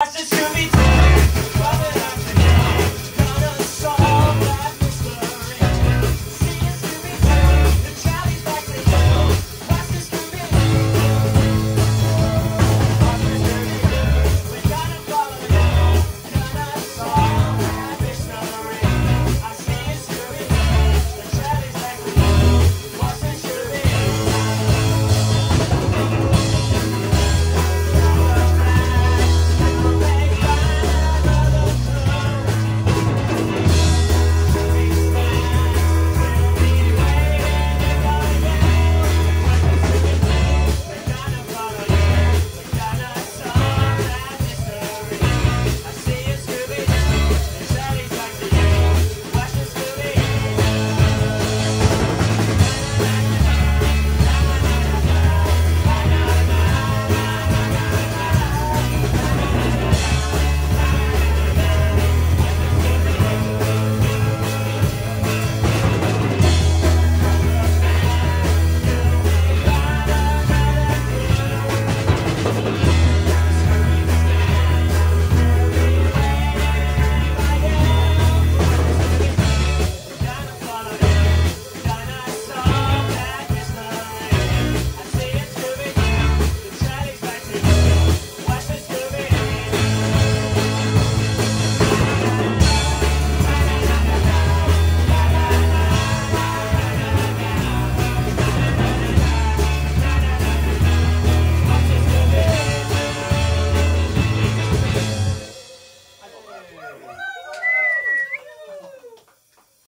Watch the